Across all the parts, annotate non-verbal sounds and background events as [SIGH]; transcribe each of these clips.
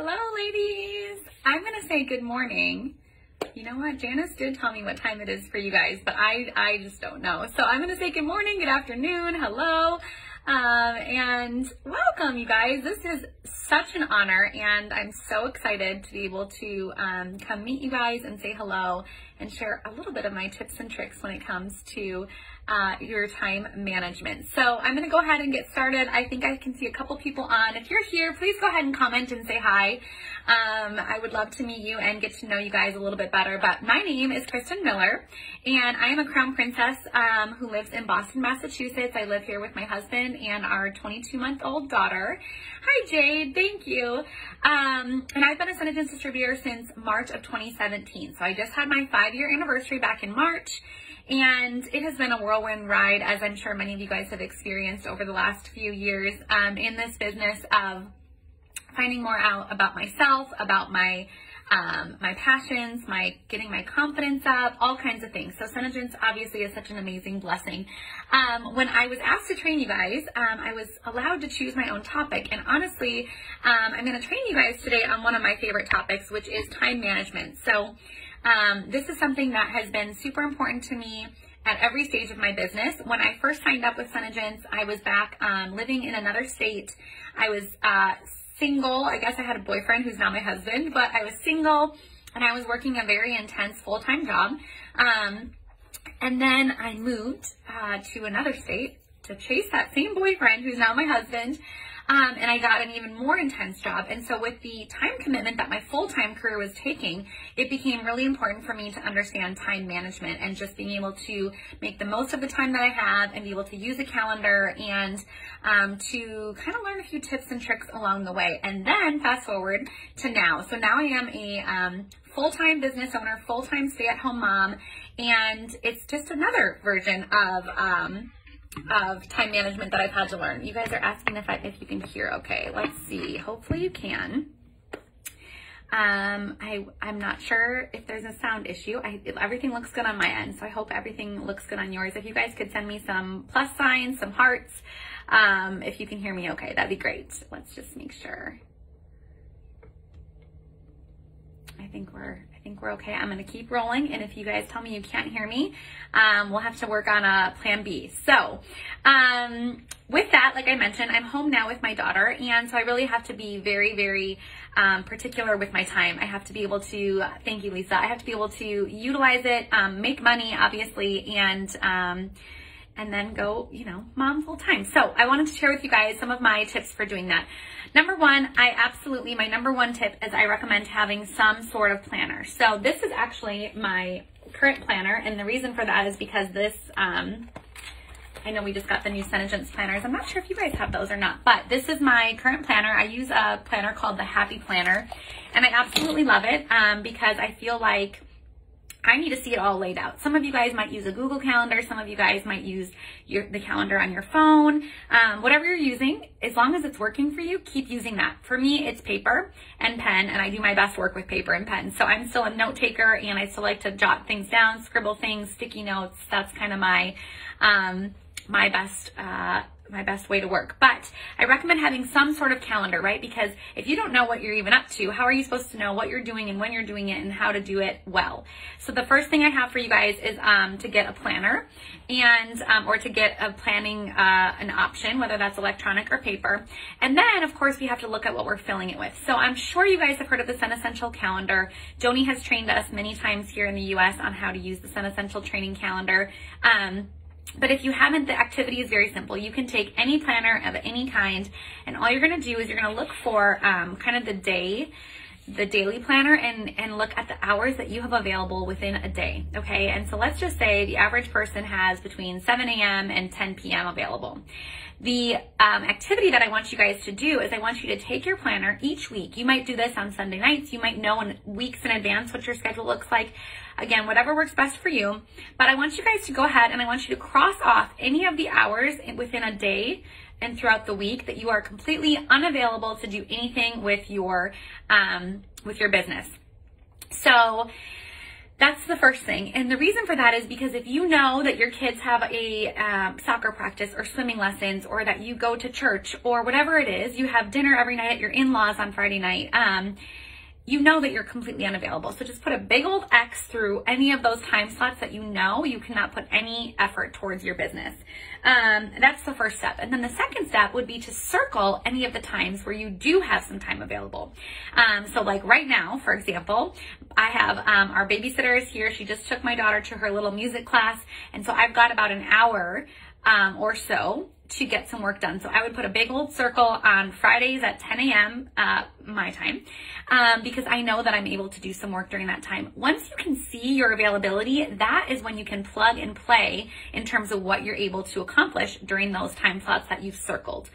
Hello, ladies. I'm going to say good morning. You know what? Janice did tell me what time it is for you guys, but I, I just don't know. So I'm going to say good morning, good afternoon, hello, um, and welcome, you guys. This is such an honor, and I'm so excited to be able to um, come meet you guys and say hello and share a little bit of my tips and tricks when it comes to uh, your time management. So I'm going to go ahead and get started. I think I can see a couple people on. If you're here, please go ahead and comment and say hi. Um, I would love to meet you and get to know you guys a little bit better. But my name is Kristin Miller, and I am a crown princess um, who lives in Boston, Massachusetts. I live here with my husband and our 22-month-old daughter. Hi, Jade. Thank you. Um, and I've been a Senegence distributor since March of 2017. So I just had my five-year anniversary back in March. And it has been a whirlwind ride, as I'm sure many of you guys have experienced over the last few years um, in this business of finding more out about myself, about my um, my passions, my getting my confidence up, all kinds of things. So Senegence obviously is such an amazing blessing. Um, when I was asked to train you guys, um, I was allowed to choose my own topic. And honestly, um, I'm going to train you guys today on one of my favorite topics, which is time management. So um, this is something that has been super important to me at every stage of my business. When I first signed up with Senegence, I was back um, living in another state. I was uh, single. I guess I had a boyfriend who's now my husband, but I was single and I was working a very intense full-time job. Um, and then I moved uh, to another state to chase that same boyfriend who's now my husband. Um, and I got an even more intense job. And so with the time commitment that my full-time career was taking, it became really important for me to understand time management and just being able to make the most of the time that I have and be able to use a calendar and um, to kind of learn a few tips and tricks along the way. And then fast forward to now. So now I am a um, full-time business owner, full-time stay-at-home mom, and it's just another version of um, of time management that I've had to learn. You guys are asking if I if you can hear okay. Let's see. Hopefully you can. Um, I, I'm not sure if there's a sound issue. I, everything looks good on my end, so I hope everything looks good on yours. If you guys could send me some plus signs, some hearts, um, if you can hear me okay, that'd be great. Let's just make sure. I think we're think we're okay. I'm to keep rolling. And if you guys tell me you can't hear me, um, we'll have to work on a plan B. So, um, with that, like I mentioned, I'm home now with my daughter. And so I really have to be very, very um, particular with my time. I have to be able to, thank you, Lisa. I have to be able to utilize it, um, make money, obviously, and, um, and then go, you know, mom full time. So I wanted to share with you guys some of my tips for doing that. Number one, I absolutely, my number one tip is I recommend having some sort of planner. So this is actually my current planner. And the reason for that is because this, um, I know we just got the new Senegence planners. I'm not sure if you guys have those or not, but this is my current planner. I use a planner called the Happy Planner, and I absolutely love it um, because I feel like I need to see it all laid out. Some of you guys might use a Google Calendar. Some of you guys might use your, the calendar on your phone. Um, whatever you're using, as long as it's working for you, keep using that. For me, it's paper and pen, and I do my best work with paper and pen. So I'm still a note taker, and I still like to jot things down, scribble things, sticky notes. That's kind of my um, my best uh, my best way to work. But I recommend having some sort of calendar, right? Because if you don't know what you're even up to, how are you supposed to know what you're doing and when you're doing it and how to do it well? So the first thing I have for you guys is um, to get a planner and um, or to get a planning uh, an option, whether that's electronic or paper. And then, of course, we have to look at what we're filling it with. So I'm sure you guys have heard of the SeneGence Calendar. Joni has trained us many times here in the U.S. on how to use the SeneGence Training Calendar. Um, but if you haven't, the activity is very simple. You can take any planner of any kind, and all you're going to do is you're going to look for um, kind of the day, the daily planner, and, and look at the hours that you have available within a day. Okay. And so let's just say the average person has between 7 a.m. and 10 p.m. available. The um, activity that I want you guys to do is I want you to take your planner each week. You might do this on Sunday nights. You might know in weeks in advance what your schedule looks like. Again, whatever works best for you. But I want you guys to go ahead and I want you to cross off any of the hours within a day and throughout the week that you are completely unavailable to do anything with your um, with your business. So that's the first thing. And the reason for that is because if you know that your kids have a um, soccer practice or swimming lessons, or that you go to church or whatever it is, you have dinner every night at your in laws on Friday night. Um, you know that you're completely unavailable. So just put a big old X through any of those time slots that you know you cannot put any effort towards your business. Um, that's the first step. And then the second step would be to circle any of the times where you do have some time available. Um, so like right now, for example, I have um, our babysitter is here. She just took my daughter to her little music class. And so I've got about an hour um, or so to get some work done. So I would put a big old circle on Fridays at 10 a.m. Uh, my time um, because I know that I'm able to do some work during that time. Once you can see your availability, that is when you can plug and play in terms of what you're able to accomplish during those time slots that you've circled.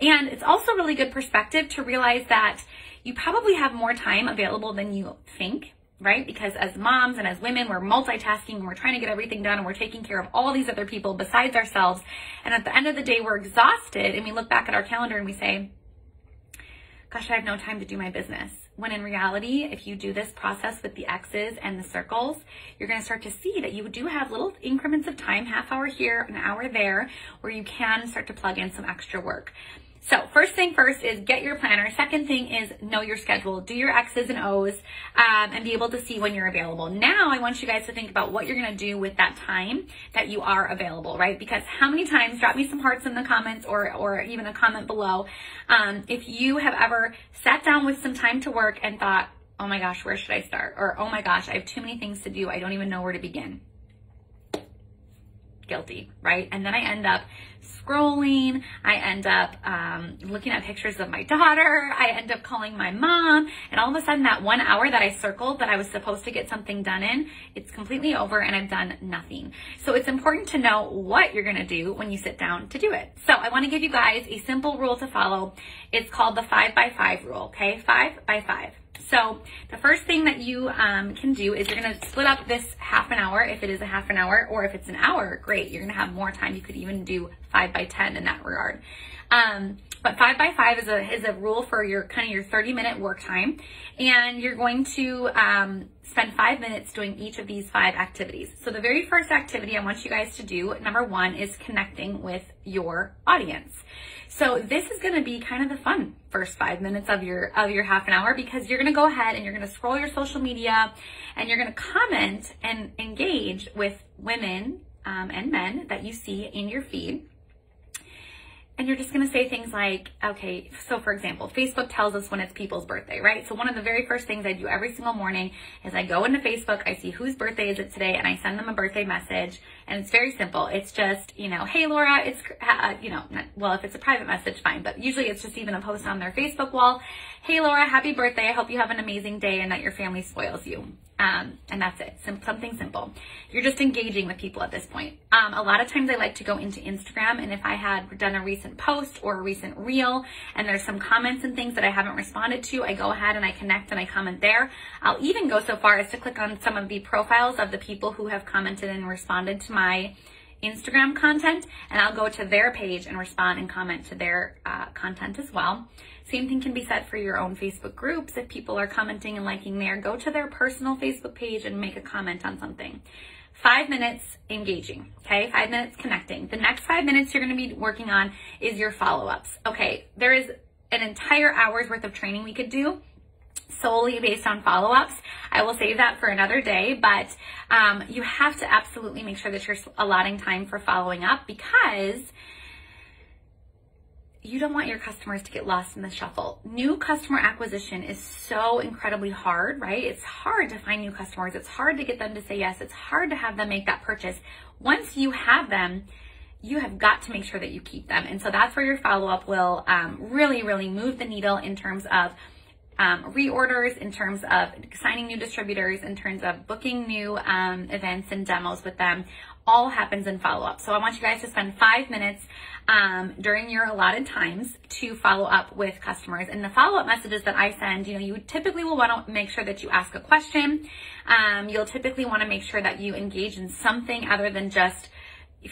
And it's also really good perspective to realize that you probably have more time available than you think right? Because as moms and as women, we're multitasking and we're trying to get everything done and we're taking care of all these other people besides ourselves. And at the end of the day, we're exhausted and we look back at our calendar and we say, gosh, I have no time to do my business. When in reality, if you do this process with the X's and the circles, you're going to start to see that you do have little increments of time, half hour here, an hour there, where you can start to plug in some extra work. So first thing first is get your planner. Second thing is know your schedule. Do your X's and O's um, and be able to see when you're available. Now I want you guys to think about what you're going to do with that time that you are available, right? Because how many times, drop me some hearts in the comments or, or even a comment below, um, if you have ever sat down with some time to work and thought, oh my gosh, where should I start? Or, oh my gosh, I have too many things to do. I don't even know where to begin guilty, right? And then I end up scrolling. I end up um, looking at pictures of my daughter. I end up calling my mom. And all of a sudden, that one hour that I circled that I was supposed to get something done in, it's completely over and I've done nothing. So it's important to know what you're going to do when you sit down to do it. So I want to give you guys a simple rule to follow. It's called the five by five rule, okay? Five by five. So the first thing that you um, can do is you're going to split up this half an hour if it is a half an hour, or if it's an hour, great. You're going to have more time. You could even do five by 10 in that regard. Um, but five by five is a, is a rule for your kind of your 30 minute work time. And you're going to um, spend five minutes doing each of these five activities. So the very first activity I want you guys to do, number one, is connecting with your audience. So this is going to be kind of the fun first five minutes of your of your half an hour because you're going to go ahead and you're going to scroll your social media and you're going to comment and engage with women um, and men that you see in your feed and you're just going to say things like, okay, so for example, Facebook tells us when it's people's birthday, right? So one of the very first things I do every single morning is I go into Facebook, I see whose birthday is it today, and I send them a birthday message. And it's very simple. It's just, you know, hey, Laura, it's, uh, you know, well, if it's a private message, fine. But usually it's just even a post on their Facebook wall. Hey, Laura, happy birthday. I hope you have an amazing day and that your family spoils you. Um, and that's it. Something simple. You're just engaging with people at this point. Um, a lot of times I like to go into Instagram and if I had done a recent post or a recent reel and there's some comments and things that I haven't responded to, I go ahead and I connect and I comment there. I'll even go so far as to click on some of the profiles of the people who have commented and responded to my Instagram content and I'll go to their page and respond and comment to their uh, content as well. Same thing can be said for your own Facebook groups. If people are commenting and liking there, go to their personal Facebook page and make a comment on something. Five minutes engaging, okay? Five minutes connecting. The next five minutes you're gonna be working on is your follow-ups. Okay, there is an entire hour's worth of training we could do solely based on follow-ups. I will save that for another day, but um, you have to absolutely make sure that you're allotting time for following up because you don't want your customers to get lost in the shuffle. New customer acquisition is so incredibly hard, right? It's hard to find new customers. It's hard to get them to say yes. It's hard to have them make that purchase. Once you have them, you have got to make sure that you keep them. And so that's where your follow up will um, really, really move the needle in terms of um, reorders, in terms of signing new distributors, in terms of booking new um, events and demos with them, all happens in follow up. So I want you guys to spend five minutes um, during your allotted times to follow up with customers. And the follow up messages that I send, you know, you typically will want to make sure that you ask a question. Um, you'll typically want to make sure that you engage in something other than just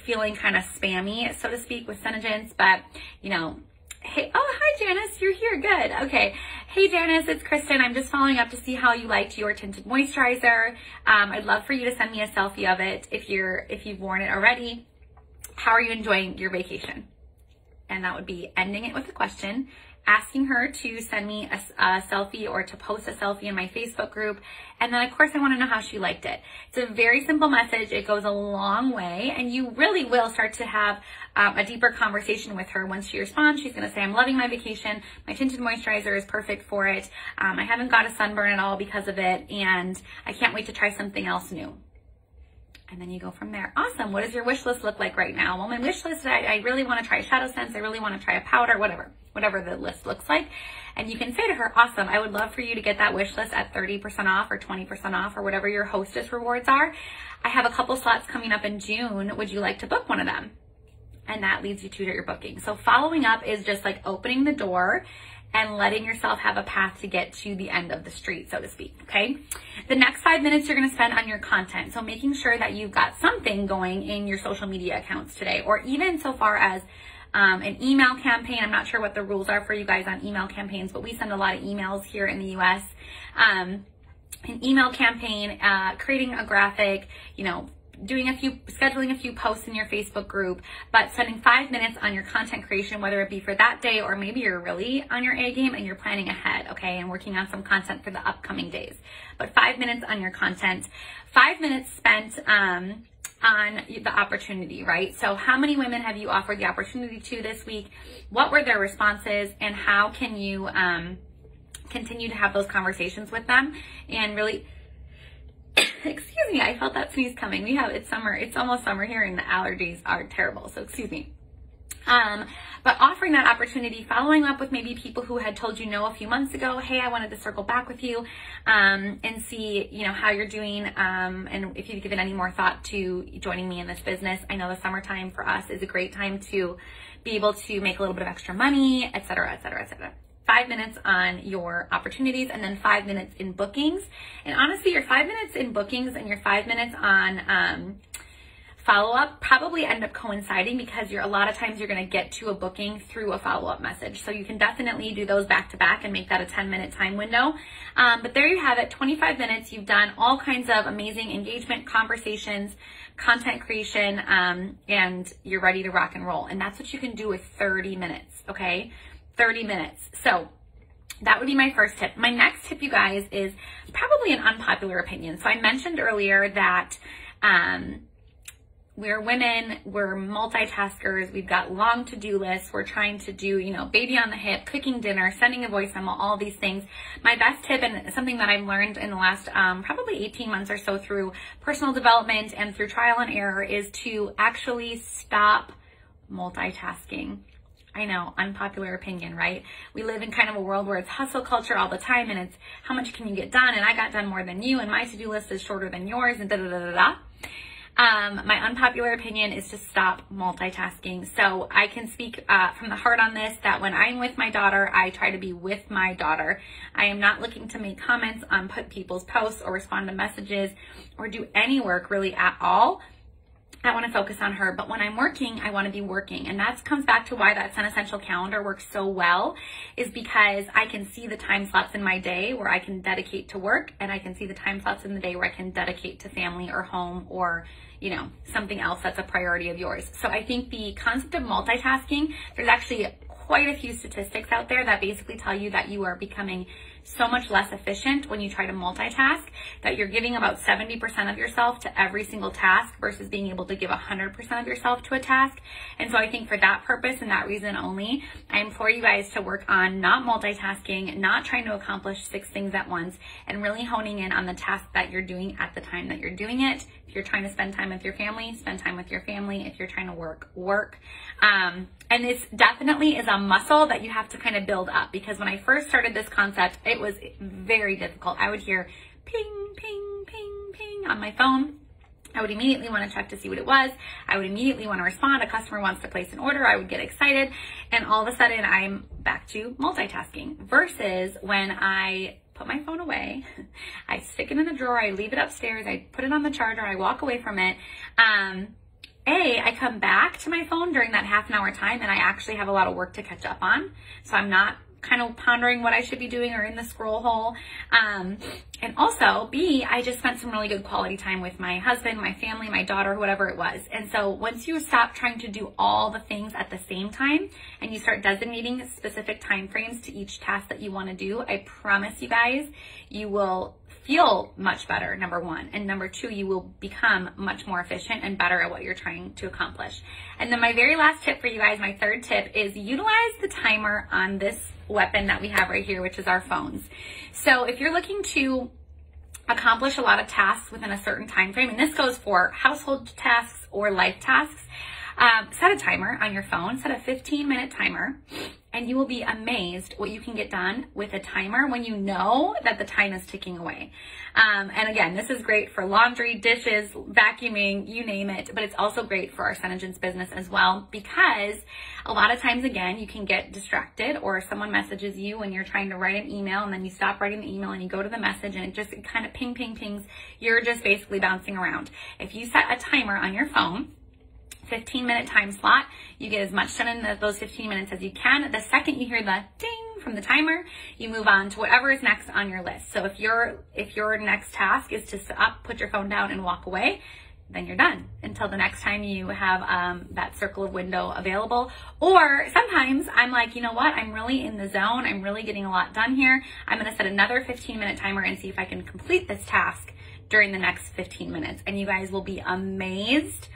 feeling kind of spammy, so to speak, with SeneGence. But, you know, Hey, oh, hi Janice, you're here. Good. Okay. Hey Janice, it's Kristin. I'm just following up to see how you liked your tinted moisturizer. Um, I'd love for you to send me a selfie of it if you're if you've worn it already. How are you enjoying your vacation? And that would be ending it with a question asking her to send me a, a, selfie or to post a selfie in my Facebook group. And then of course I want to know how she liked it. It's a very simple message. It goes a long way and you really will start to have um, a deeper conversation with her. Once she responds, she's going to say, I'm loving my vacation. My tinted moisturizer is perfect for it. Um, I haven't got a sunburn at all because of it. And I can't wait to try something else new and then you go from there. Awesome. What does your wish list look like right now? Well, my wish list, I, I really want to try ShadowSense. I really want to try a powder, whatever whatever the list looks like. And you can say to her, awesome, I would love for you to get that wish list at 30% off or 20% off or whatever your hostess rewards are. I have a couple slots coming up in June. Would you like to book one of them? And that leads you to your booking. So following up is just like opening the door and letting yourself have a path to get to the end of the street, so to speak. Okay. The next five minutes you're going to spend on your content. So making sure that you've got something going in your social media accounts today, or even so far as um, an email campaign. I'm not sure what the rules are for you guys on email campaigns, but we send a lot of emails here in the US. Um, an email campaign, uh, creating a graphic, you know, doing a few, scheduling a few posts in your Facebook group, but spending five minutes on your content creation, whether it be for that day or maybe you're really on your A game and you're planning ahead, okay, and working on some content for the upcoming days. But five minutes on your content, five minutes spent, um, on the opportunity, right? So how many women have you offered the opportunity to this week? What were their responses and how can you um, continue to have those conversations with them and really [LAUGHS] excuse me, I felt that sneeze coming. We have, it's summer, it's almost summer here and the allergies are terrible. So excuse me. Um, but offering that opportunity, following up with maybe people who had told you no a few months ago, hey, I wanted to circle back with you um, and see, you know, how you're doing um, and if you've given any more thought to joining me in this business. I know the summertime for us is a great time to be able to make a little bit of extra money, et cetera, et cetera, et cetera five minutes on your opportunities and then five minutes in bookings. And honestly, your five minutes in bookings and your five minutes on um, follow up probably end up coinciding because you're a lot of times you're going to get to a booking through a follow up message. So you can definitely do those back to back and make that a 10 minute time window. Um, but there you have it 25 minutes. You've done all kinds of amazing engagement conversations, content creation, um, and you're ready to rock and roll. And that's what you can do with 30 minutes. Okay. 30 minutes. So that would be my first tip. My next tip, you guys, is probably an unpopular opinion. So I mentioned earlier that, um, we're women, we're multitaskers, we've got long to-do lists, we're trying to do, you know, baby on the hip, cooking dinner, sending a voice memo, all these things. My best tip and something that I've learned in the last um, probably 18 months or so through personal development and through trial and error is to actually stop multitasking. I know, unpopular opinion, right? We live in kind of a world where it's hustle culture all the time and it's how much can you get done and I got done more than you and my to-do list is shorter than yours and da da da da da. Um, my unpopular opinion is to stop multitasking. So I can speak uh, from the heart on this that when I'm with my daughter, I try to be with my daughter. I am not looking to make comments on put people's posts or respond to messages or do any work really at all. I want to focus on her, but when I'm working, I want to be working. And that comes back to why that SeneGence calendar works so well is because I can see the time slots in my day where I can dedicate to work and I can see the time slots in the day where I can dedicate to family or home or you know, something else that's a priority of yours. So I think the concept of multitasking, there's actually quite a few statistics out there that basically tell you that you are becoming so much less efficient when you try to multitask that you're giving about 70% of yourself to every single task versus being able to give 100% of yourself to a task. And so I think for that purpose and that reason only, I implore you guys to work on not multitasking, not trying to accomplish six things at once, and really honing in on the task that you're doing at the time that you're doing it. If you're trying to spend time with your family, spend time with your family. If you're trying to work, work. Um, and this definitely is a muscle that you have to kind of build up because when I first started this concept, it was very difficult. I would hear ping, ping, ping, ping on my phone. I would immediately want to check to see what it was. I would immediately want to respond. A customer wants to place an order. I would get excited. And all of a sudden I'm back to multitasking versus when I put my phone away. [LAUGHS] I stick it in the drawer. I leave it upstairs. I put it on the charger. I walk away from it. Um, a, I come back to my phone during that half an hour time and I actually have a lot of work to catch up on. So I'm not kind of pondering what I should be doing or in the scroll hole. Um, and also, B, I just spent some really good quality time with my husband, my family, my daughter, whatever it was. And so once you stop trying to do all the things at the same time and you start designating specific time frames to each task that you want to do, I promise you guys, you will feel much better, number one. And number two, you will become much more efficient and better at what you're trying to accomplish. And then my very last tip for you guys, my third tip is utilize the timer on this weapon that we have right here, which is our phones. So if you're looking to accomplish a lot of tasks within a certain time frame, and this goes for household tasks or life tasks, um, set a timer on your phone, set a 15 minute timer, and you will be amazed what you can get done with a timer when you know that the time is ticking away. Um, and again, this is great for laundry, dishes, vacuuming, you name it, but it's also great for our Senegence business as well because a lot of times, again, you can get distracted or someone messages you when you're trying to write an email and then you stop writing the email and you go to the message and it just kind of ping, ping, pings. You're just basically bouncing around. If you set a timer on your phone, 15 minute time slot. You get as much done in those 15 minutes as you can. The second you hear the ding from the timer, you move on to whatever is next on your list. So if your if your next task is to up, put your phone down and walk away, then you're done until the next time you have um, that circle of window available. Or sometimes I'm like, you know what? I'm really in the zone. I'm really getting a lot done here. I'm going to set another 15 minute timer and see if I can complete this task during the next 15 minutes. And you guys will be amazed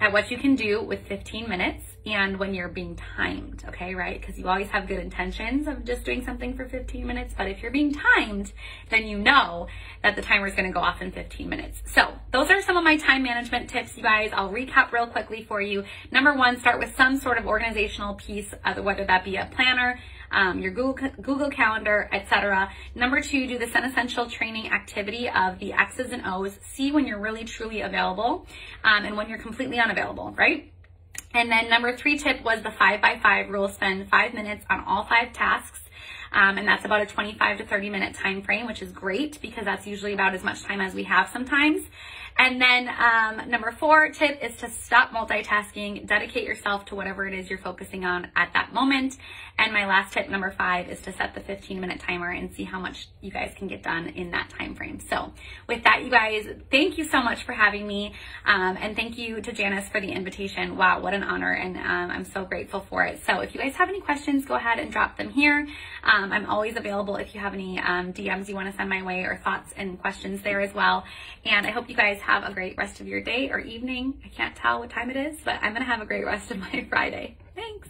at what you can do with 15 minutes and when you're being timed, okay, right? Because you always have good intentions of just doing something for 15 minutes, but if you're being timed, then you know that the timer is going to go off in 15 minutes. So those are some of my time management tips, you guys. I'll recap real quickly for you. Number one, start with some sort of organizational piece, uh, whether that be a planner, um, your Google, Google Calendar, etc. Number two, do the SeneGence training activity of the X's and O's. See when you're really truly available um, and when you're completely unavailable, right? And then number three tip was the five by five rule. Spend five minutes on all five tasks. Um, and that's about a 25 to 30 minute time frame, which is great because that's usually about as much time as we have sometimes. And then um, number four tip is to stop multitasking, dedicate yourself to whatever it is you're focusing on at that moment. And my last tip, number five, is to set the 15 minute timer and see how much you guys can get done in that time frame. So with that, you guys, thank you so much for having me. Um, and thank you to Janice for the invitation. Wow, what an honor. And um, I'm so grateful for it. So if you guys have any questions, go ahead and drop them here. Um, I'm always available if you have any um, DMs you want to send my way or thoughts and questions there as well. And I hope you guys have a great rest of your day or evening. I can't tell what time it is, but I'm going to have a great rest of my [LAUGHS] Friday. Thanks.